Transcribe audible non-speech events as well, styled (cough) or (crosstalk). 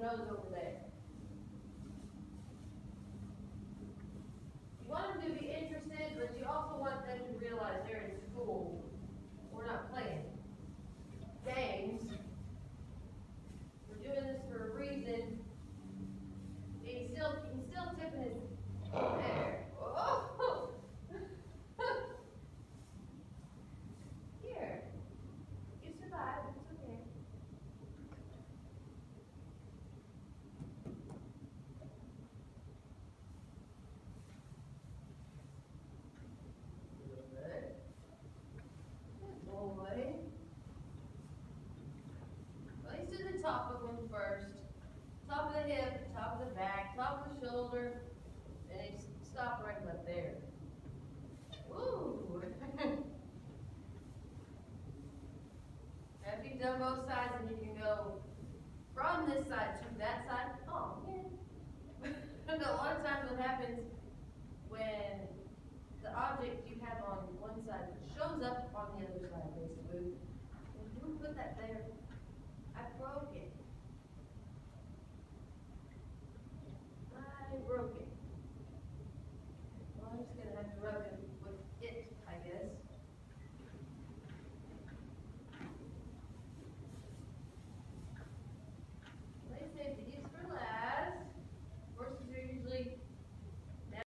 nose over top of them first. Top of the hip, top of the back, top of the shoulder, and he stop right about there. Ooh. (laughs) After you've done both sides, and you can go from this side to that side, broken.